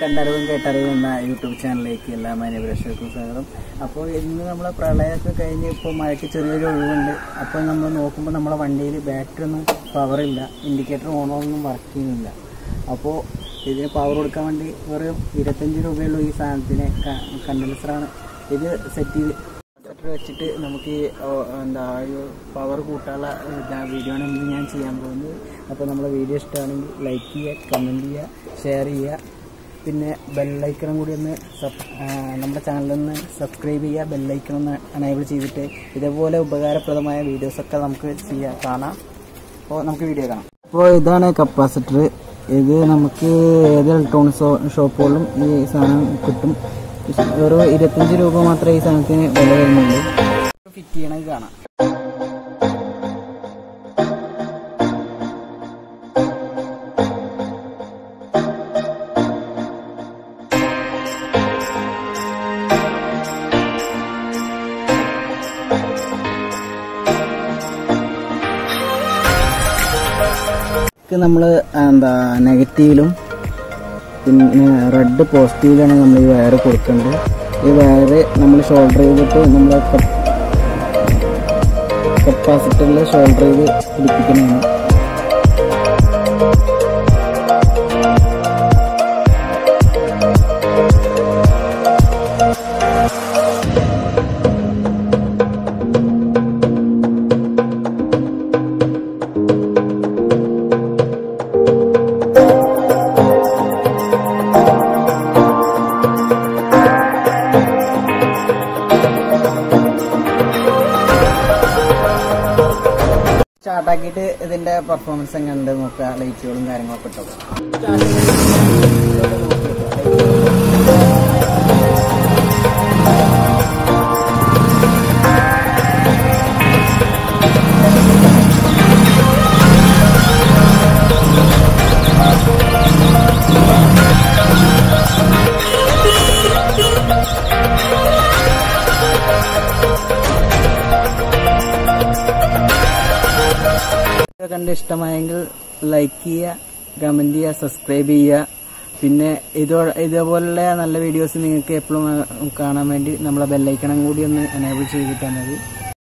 കണ്ടറിവും കേട്ടറിവും എന്ന യൂട്യൂബ് ചാനലിലേക്ക് എല്ലാ മാന്യപ്രേക്ഷകർക്കും സ്വാഗതം. അപ്പോൾ ഇന്ന് നമ്മളെ പ്രളയമൊക്കെ കഴിഞ്ഞ് ഇപ്പോൾ മഴയ്ക്ക് ചെറിയൊരു ഒഴിവുണ്ട്. അപ്പോൾ നമ്മൾ നോക്കുമ്പോൾ നമ്മളെ വണ്ടിയിൽ ബാറ്ററി ഒന്നും പവറില്ല ഇൻഡിക്കേറ്റർ ഓണൊന്നും വർക്ക് ചെയ്യുന്നില്ല. അപ്പോൾ ഇതിന് പവർ കൊടുക്കാൻ വേണ്ടി വെറും ഇരുപത്തഞ്ച് രൂപയുള്ളൂ ഈ സാധനത്തിന് കണ്ടൻസറാണ് ഇത് സെറ്റ് ചെയ്ത് വെച്ചിട്ട് നമുക്ക് എന്താ ഒരു പവർ കൂട്ടാനുള്ള വീഡിയോ ആണ് ഞാൻ ചെയ്യാൻ പോകുന്നത്. അപ്പോൾ നമ്മളെ വീഡിയോ ഇഷ്ടമാണെങ്കിൽ ലൈക്ക് ചെയ്യുക കമന്റ് ചെയ്യുക ഷെയർ ചെയ്യുക. പിന്നെ ബെല്ലൈക്കണം കൂടി ഒന്ന് നമ്മുടെ ചാനലൊന്ന് സബ്സ്ക്രൈബ് ചെയ്യുക. ബെല്ലൈക്കണം ഒന്ന് അനേബിൾ ചെയ്തിട്ട് ഇതേപോലെ ഉപകാരപ്രദമായ വീഡിയോസൊക്കെ നമുക്ക് ചെയ്യാം കാണാം. അപ്പോൾ നമുക്ക് വീഡിയോ കാണാം. അപ്പോൾ ഇതാണ് കപ്പാസിറ്റർ ഇത് നമുക്ക് ഏത് ഇലക്ട്രോണിക്സ് ഷോപ്പുകളിലും ഈ സാധനം കിട്ടും. ഒരു ഇരുപത്തഞ്ച് രൂപ മാത്രമേ ഈ സാധനത്തിന് വില വരുന്നുള്ളൂ. ഫിറ്റ് ചെയ്യണമെങ്കിൽ കാണാം. നമ്മൾ എന്താ നെഗറ്റീവിലും പിന്നെ റെഡ് പോസിറ്റീവിലാണ് നമ്മൾ ഈ വയർ കൊടുക്കേണ്ടത് ഈ വയർ നമ്മൾ ഷോൾഡർ ചെയ്തിട്ട് നമ്മൾ കപ്പാസിറ്ററിൽ ഷോൾഡർ ചെയ്ത് പിടിപ്പിക്കുന്നതാണ്. സ്റ്റാർട്ടാക്കിയിട്ട് ഇതിന്റെ പെർഫോമൻസ് എങ്ങനെ ഉണ്ട് നോക്കുക ലൈറ്റുകളും കാര്യങ്ങളൊക്കെ ഇട്ടോ. കണ്ട് ഇഷ്ടമായെങ്കിൽ ലൈക്ക് ചെയ്യുക കമന്റ് ചെയ്യുക സബ്സ്ക്രൈബ് ചെയ്യുക. പിന്നെ ഇതോ ഇതേപോലുള്ള നല്ല വീഡിയോസ് നിങ്ങൾക്ക് എപ്പോഴും കാണാൻ വേണ്ടി നമ്മളെ ബെല്ലൈക്കണം കൂടി ഒന്ന് എനേബിൾ ചെയ്തിട്ടാൽ മതി.